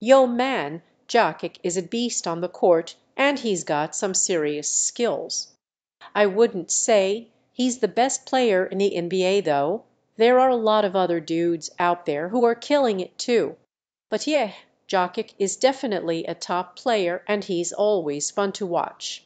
Yo man, Jokic is a beast on the court and he's got some serious skills. I wouldn't say he's the best player in the NBA though. There are a lot of other dudes out there who are killing it too. But yeah, Jokic is definitely a top player and he's always fun to watch.